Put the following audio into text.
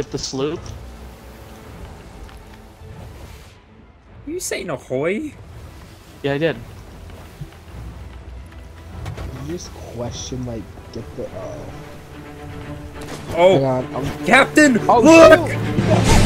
Get the sloop. Are you saying ahoy? Yeah, I did. You just question like get the. Uh... Oh, Captain! Oh, look!